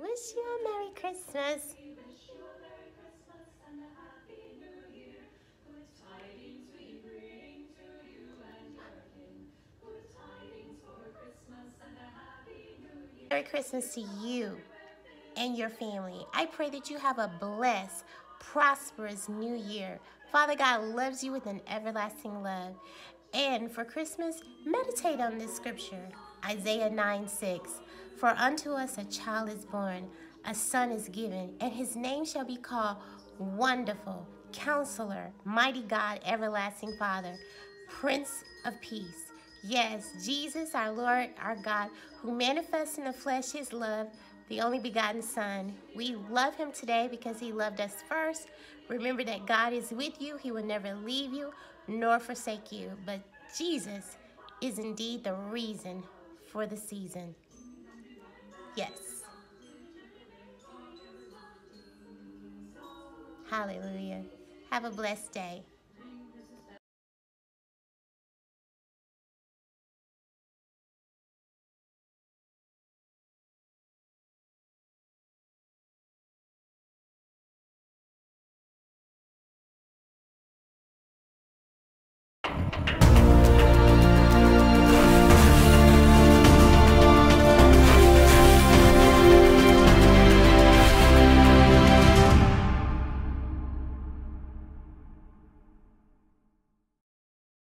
Wish you a Merry Christmas. Merry Christmas to you and your family. I pray that you have a blessed, prosperous new year. Father God loves you with an everlasting love. And for Christmas, meditate on this scripture Isaiah 9 6. For unto us a child is born, a son is given, and his name shall be called Wonderful, Counselor, Mighty God, Everlasting Father, Prince of Peace. Yes, Jesus, our Lord, our God, who manifests in the flesh his love, the only begotten Son. We love him today because he loved us first. Remember that God is with you. He will never leave you nor forsake you. But Jesus is indeed the reason for the season. Yes. Hallelujah. Have a blessed day.